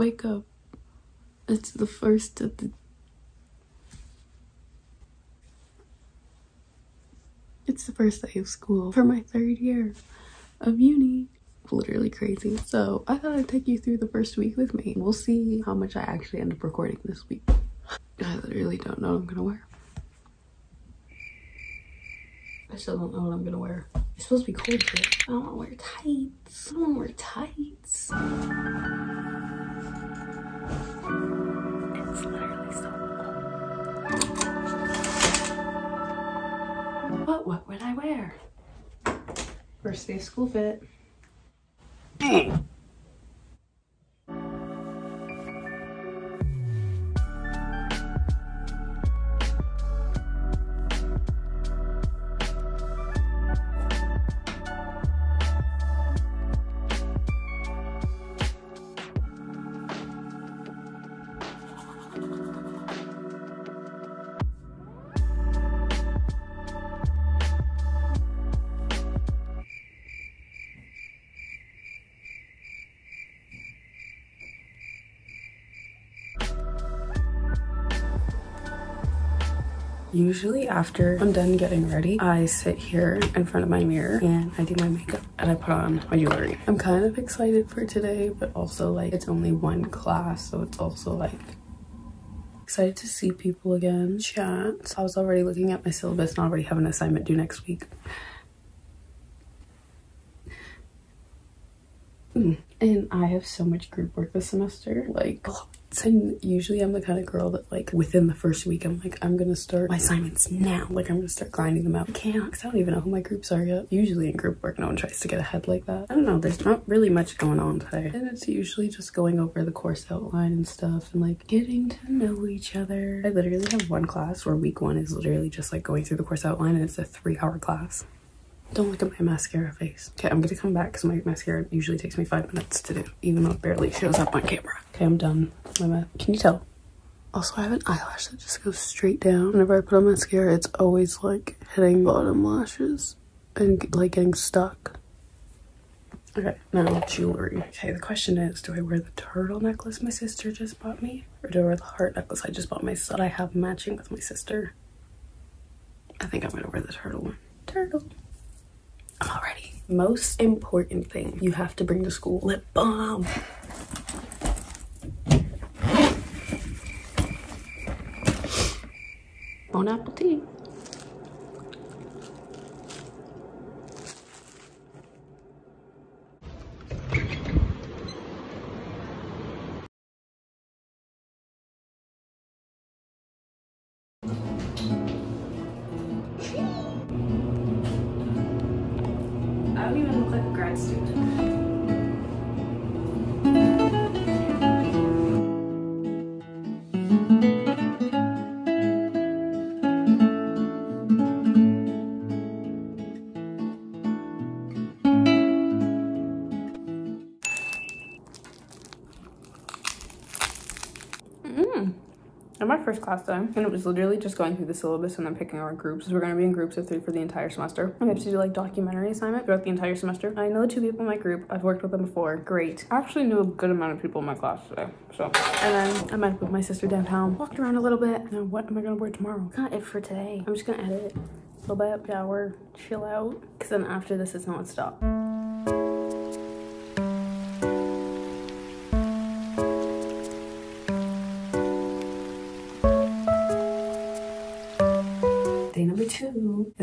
Wake up. It's the first of the. It's the first day of school for my third year of uni. Literally crazy. So I thought I'd take you through the first week with me. We'll see how much I actually end up recording this week. I literally don't know what I'm gonna wear. I still don't know what I'm gonna wear. It's supposed to be cold here. I don't wanna wear tights. I don't wanna wear tights. What would I wear? First day of school fit. Hmm. Usually after I'm done getting ready, I sit here in front of my mirror and I do my makeup and I put on my jewelry. I'm kind of excited for today, but also like it's only one class, so it's also like excited to see people again, chat. I was already looking at my syllabus and I already have an assignment due next week. Mm. And I have so much group work this semester, like and usually I'm the kind of girl that like within the first week I'm like I'm gonna start my assignments now. Like I'm gonna start grinding them out. I can't because I don't even know who my groups are yet. Usually in group work no one tries to get ahead like that. I don't know there's not really much going on today. And it's usually just going over the course outline and stuff and like getting to know each other. I literally have one class where week one is literally just like going through the course outline and it's a three hour class don't look at my mascara face. Okay, I'm gonna come back because my mascara usually takes me five minutes to do, even though it barely shows up on camera. Okay, I'm done. My Can you tell? Also, I have an eyelash that just goes straight down. Whenever I put on mascara, it's always like hitting bottom lashes and like getting stuck. Okay, now jewelry. Okay, the question is, do I wear the turtle necklace my sister just bought me? Or do I wear the heart necklace I just bought myself that I have matching with my sister? I think I'm gonna wear the turtle one. Turtle. Most important thing you have to bring to school, lip balm. Bon appetit. My first and it was literally just going through the syllabus and then picking our groups. We're going to be in groups of three for the entire semester. We have to do like documentary assignment throughout the entire semester. I know the two people in my group. I've worked with them before. Great. I actually knew a good amount of people in my class today. So, and then I met with my sister downtown, walked around a little bit. Now what am I going to wear tomorrow? Not it for today. I'm just going to edit a little bit, shower, chill out. Cause then after this, it's not stop.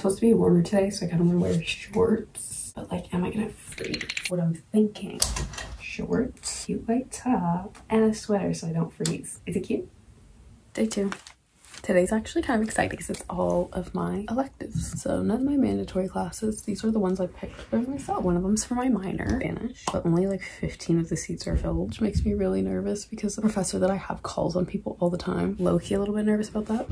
Supposed to be warmer today, so I kind of want to wear shorts. But like, am I gonna freeze? What I'm thinking, shorts, cute white top, and a sweater so I don't freeze. Is it cute? Day two. Today's actually kind of exciting because it's all of my electives. So none of my mandatory classes. These are the ones I picked for myself. One of them's for my minor, Spanish, but only like 15 of the seats are filled, which makes me really nervous because the professor that I have calls on people all the time. Low-key a little bit nervous about that.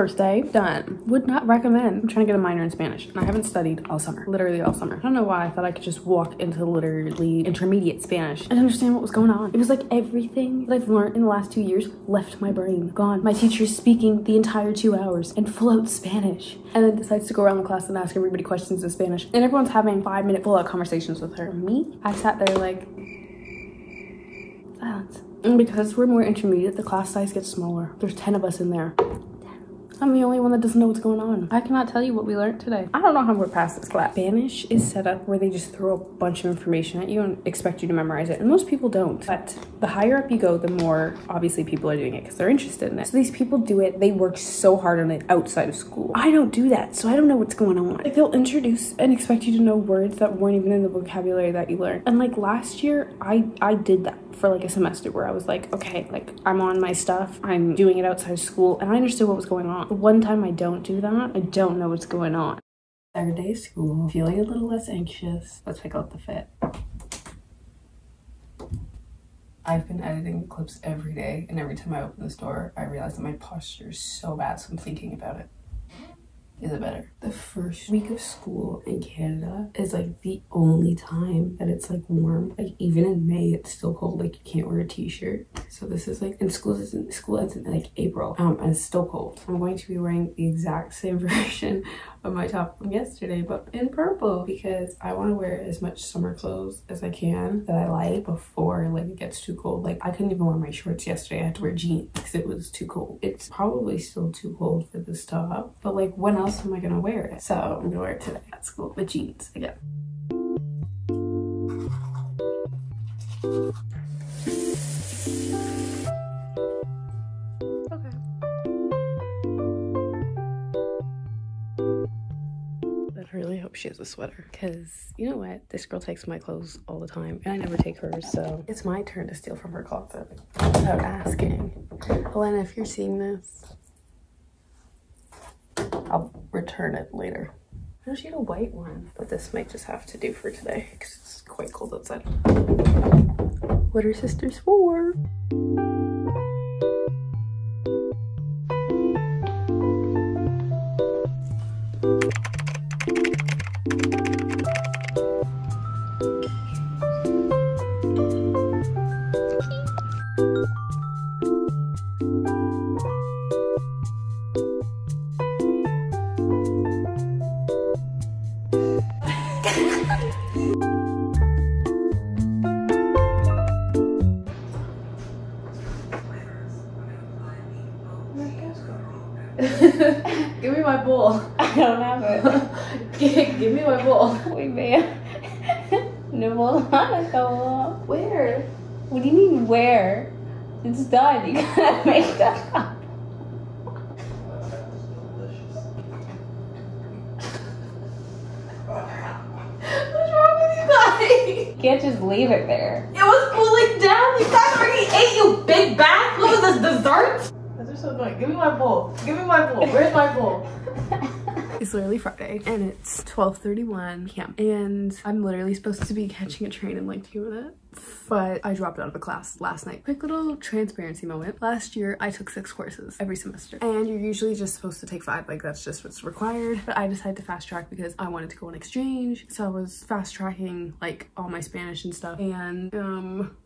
First day, done. Would not recommend. I'm trying to get a minor in Spanish and I haven't studied all summer, literally all summer. I don't know why I thought I could just walk into literally intermediate Spanish and understand what was going on. It was like everything that I've learned in the last two years left my brain, gone. My teacher's speaking the entire two hours and floats Spanish and then decides to go around the class and ask everybody questions in Spanish. And everyone's having five minute full out conversations with her. Me, I sat there like, silence. And because we're more intermediate, the class size gets smaller. There's 10 of us in there. I'm the only one that doesn't know what's going on. I cannot tell you what we learned today. I don't know how we're past this class. Spanish is set up where they just throw a bunch of information at you and expect you to memorize it. And most people don't. But the higher up you go, the more obviously people are doing it because they're interested in it. So these people do it. They work so hard on it outside of school. I don't do that. So I don't know what's going on. Like they'll introduce and expect you to know words that weren't even in the vocabulary that you learned. And like last year, I, I did that for like a semester where I was like, okay, like I'm on my stuff. I'm doing it outside of school and I understood what was going on. The one time I don't do that, I don't know what's going on. Third day school, feeling a little less anxious. Let's pick out the fit. I've been editing clips every day, and every time I open this door, I realize that my posture is so bad, so I'm thinking about it is it better? The first week of school in Canada is like the only time that it's like warm. Like even in May, it's still cold. Like you can't wear a t-shirt. So this is like, and school is in, school ends in like April, um, and it's still cold. I'm going to be wearing the exact same version of my top from yesterday, but in purple because I want to wear as much summer clothes as I can that I like before like it gets too cold. Like I couldn't even wear my shorts yesterday. I had to wear jeans because it was too cold. It's probably still too cold for this top, but like when else am I gonna wear it? So I'm gonna wear it today at school with jeans again. Okay. I really hope she has a sweater because you know what? This girl takes my clothes all the time and I never take hers. So it's my turn to steal from her closet without asking. Helena, if you're seeing this, I'll return it later. No, she had a white one, but this might just have to do for today because it's quite cold outside. What are sisters for? Give, give me my bowl. Wait, man. no bowl on Where? What do you mean where? It's done. You gotta make that up. What's wrong with you guys? You can't just leave it there. It was cooling down. You guys already ate, you big bag. Look at this dessert. Those are so annoying. Give me my bowl. Give me my bowl. Where's my bowl? It's literally Friday and it's 12.31 p.m. And I'm literally supposed to be catching a train in like two minutes. But I dropped out of a class last night. Quick little transparency moment. Last year, I took six courses every semester. And you're usually just supposed to take five. Like that's just what's required. But I decided to fast track because I wanted to go on exchange. So I was fast tracking like all my Spanish and stuff. And um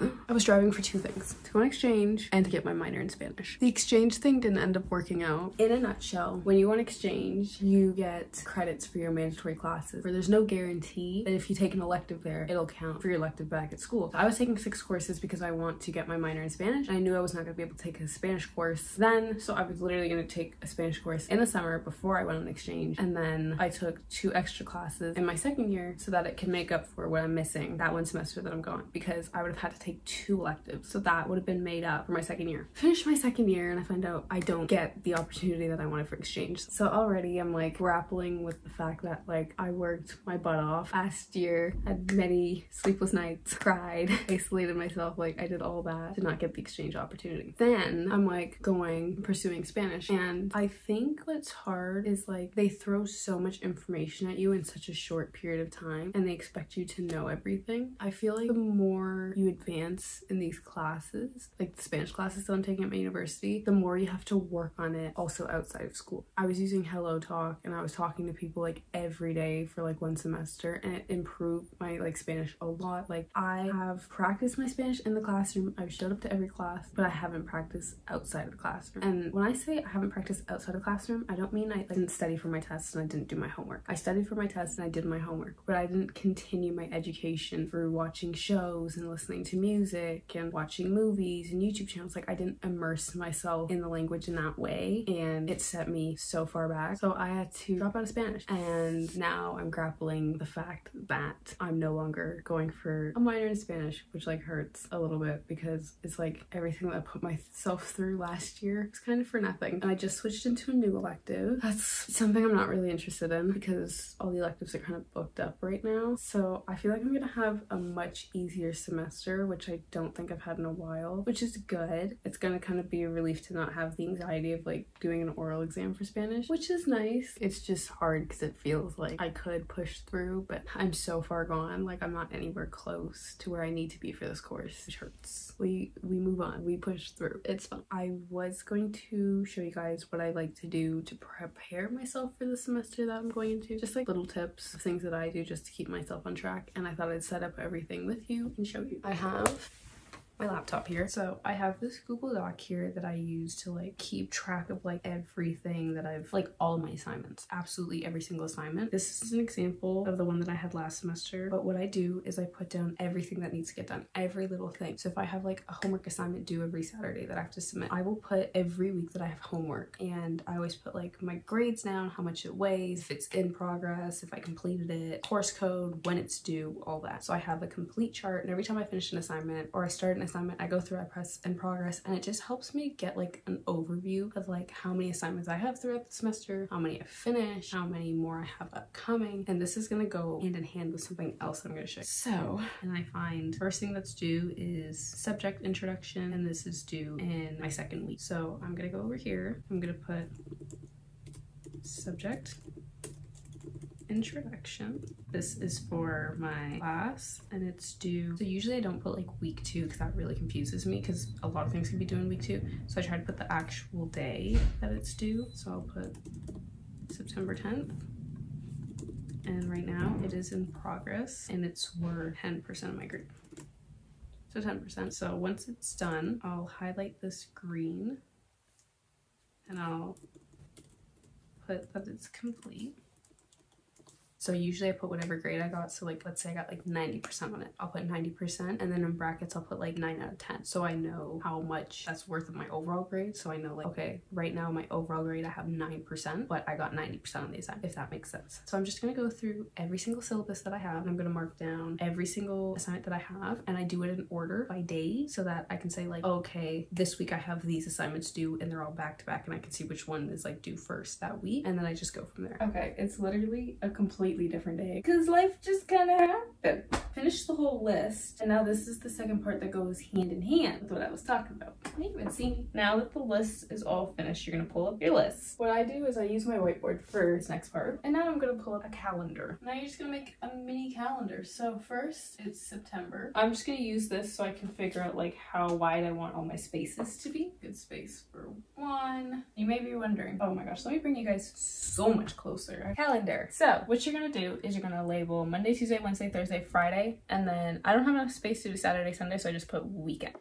I was driving for two things, to go on exchange and to get my minor in Spanish. The exchange thing didn't end up working out. In a nutshell, when you go on exchange, you get credits for your mandatory classes where there's no guarantee that if you take an elective there, it'll count for your elective back at school. So I was taking six courses because I want to get my minor in Spanish. I knew I was not gonna be able to take a Spanish course then, so I was literally gonna take a Spanish course in the summer before I went on exchange. And then I took two extra classes in my second year so that it can make up for what I'm missing that one semester that I'm going because I would have had to take two electives. So that would have been made up for my second year. Finished my second year and I find out I don't get the opportunity that I wanted for exchange. So already I'm like grappling with the fact that like I worked my butt off last year, had many sleepless nights, cried, isolated myself. Like I did all that to not get the exchange opportunity. Then I'm like going pursuing Spanish and I think what's hard is like they throw so much information at you in such a short period of time and they expect you to know everything. I feel like the more you advance advance in these classes, like the Spanish classes that I'm taking at my university, the more you have to work on it also outside of school. I was using Hello Talk and I was talking to people like every day for like one semester and it improved my like Spanish a lot. Like I have practiced my Spanish in the classroom. I've showed up to every class, but I haven't practiced outside of the classroom. And when I say I haven't practiced outside of the classroom, I don't mean I didn't study for my tests and I didn't do my homework. I studied for my tests and I did my homework, but I didn't continue my education through watching shows and listening to music and watching movies and YouTube channels. Like I didn't immerse myself in the language in that way and it set me so far back. So I had to drop out of Spanish and now I'm grappling the fact that I'm no longer going for a minor in Spanish, which like hurts a little bit because it's like everything that I put myself through last year was kind of for nothing. And I just switched into a new elective. That's something I'm not really interested in because all the electives are kind of booked up right now. So I feel like I'm gonna have a much easier semester, which I don't think I've had in a while, which is good. It's gonna kind of be a relief to not have the anxiety of like doing an oral exam for Spanish, which is nice. It's just hard because it feels like I could push through, but I'm so far gone. Like I'm not anywhere close to where I need to be for this course, which hurts. We we move on. We push through. It's fun. I was going to show you guys what I like to do to prepare myself for the semester that I'm going into. Just like little tips, things that I do just to keep myself on track. And I thought I'd set up everything with you and show you. I have love my laptop here. So I have this Google Doc here that I use to like keep track of like everything that I've like all of my assignments, absolutely every single assignment. This is an example of the one that I had last semester. But what I do is I put down everything that needs to get done, every little thing. So if I have like a homework assignment due every Saturday that I have to submit, I will put every week that I have homework and I always put like my grades down, how much it weighs, if it's in progress, if I completed it, course code, when it's due, all that. So I have a complete chart and every time I finish an assignment or I start an assignment, I go through, I press in progress, and it just helps me get like an overview of like how many assignments I have throughout the semester, how many I finished, how many more I have upcoming. And this is gonna go hand in hand with something else I'm gonna show. So, and I find first thing that's due is subject introduction, and this is due in my second week. So I'm gonna go over here. I'm gonna put subject introduction. This is for my class and it's due. So usually I don't put like week two because that really confuses me because a lot of things can be due in week two. So I try to put the actual day that it's due. So I'll put September 10th. And right now it is in progress and it's worth 10% of my grade. So 10%. So once it's done, I'll highlight this green and I'll put that it's complete. So usually I put whatever grade I got. So like, let's say I got like 90% on it. I'll put 90% and then in brackets, I'll put like nine out of 10. So I know how much that's worth of my overall grade. So I know like, okay, right now my overall grade, I have 9%, but I got 90% on the assignment, if that makes sense. So I'm just gonna go through every single syllabus that I have and I'm gonna mark down every single assignment that I have and I do it in order by day so that I can say like, okay, this week I have these assignments due and they're all back to back and I can see which one is like due first that week. And then I just go from there. Okay, it's literally a complete completely different day because life just kind of happened. Finished the whole list, and now this is the second part that goes hand in hand with what I was talking about. You even see? Now that the list is all finished, you're gonna pull up your list. What I do is I use my whiteboard for this next part, and now I'm gonna pull up a calendar. Now you're just gonna make a mini calendar. So first, it's September. I'm just gonna use this so I can figure out like how wide I want all my spaces to be. Good space for one. You may be wondering, oh my gosh, let me bring you guys so much closer. Calendar. So what you're gonna do is you're gonna label Monday, Tuesday, Wednesday, Thursday, Friday, and then I don't have enough space to do Saturday, Sunday, so I just put weekend.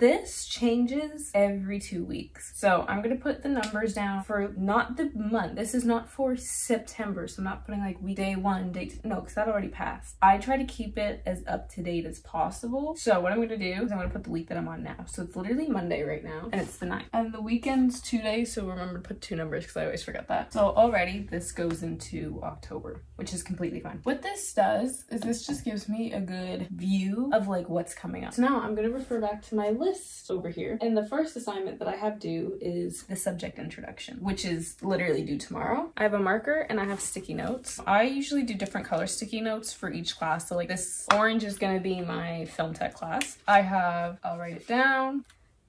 This changes every two weeks. So I'm gonna put the numbers down for not the month. This is not for September. So I'm not putting like week day one, day two. No, because that already passed. I try to keep it as up to date as possible. So what I'm gonna do is I'm gonna put the week that I'm on now. So it's literally Monday right now and it's the 9th. And the weekend's two days. So remember to put two numbers because I always forget that. So already this goes into October, which is completely fine. What this does is this just gives me a good view of like what's coming up. So now I'm gonna refer back to my list list over here. And the first assignment that I have due is the subject introduction, which is literally due tomorrow. I have a marker and I have sticky notes. I usually do different color sticky notes for each class. So like this orange is gonna be my film tech class. I have, I'll write it down.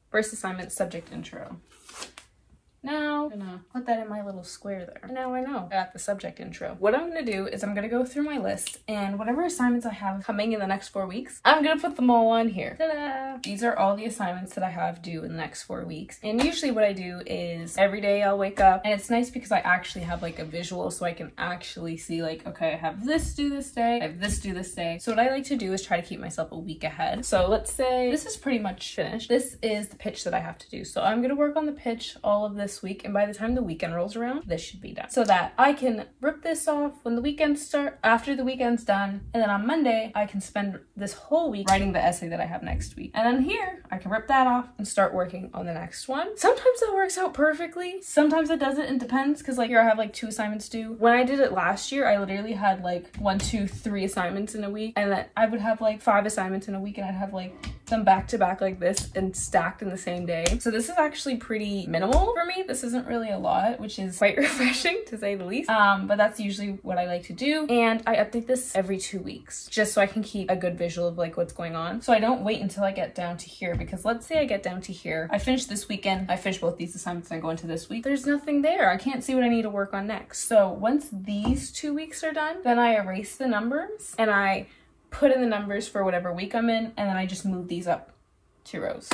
First assignment, subject intro. Now, I'm gonna put that in my little square there. Now I know. I got the subject intro. What I'm gonna do is I'm gonna go through my list and whatever assignments I have coming in the next four weeks, I'm gonna put them all on here. Ta-da! These are all the assignments that I have due in the next four weeks. And usually what I do is every day I'll wake up and it's nice because I actually have like a visual so I can actually see like, okay, I have this due this day, I have this due this day. So what I like to do is try to keep myself a week ahead. So let's say this is pretty much finished. This is the pitch that I have to do. So I'm gonna work on the pitch all of this week and by the time the weekend rolls around, this should be done. So that I can rip this off when the weekend start after the weekend's done and then on Monday I can spend this whole week writing the essay that I have next week. And then here I can rip that off and start working on the next one. Sometimes that works out perfectly. Sometimes it doesn't. It depends because like here I have like two assignments due. When I did it last year, I literally had like one, two, three assignments in a week and then I would have like five assignments in a week and I'd have like them back to back like this and stacked in the same day. So this is actually pretty minimal for me. This isn't really a lot, which is quite refreshing to say the least. Um, but that's usually what I like to do. And I update this every two weeks just so I can keep a good visual of like what's going on. So I don't wait until I get down to here because let's say I get down to here. I finish this weekend. I finish both these assignments and I go into this week. There's nothing there. I can't see what I need to work on next. So once these two weeks are done, then I erase the numbers and I put in the numbers for whatever week I'm in, and then I just move these up two rows.